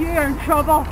You're in trouble.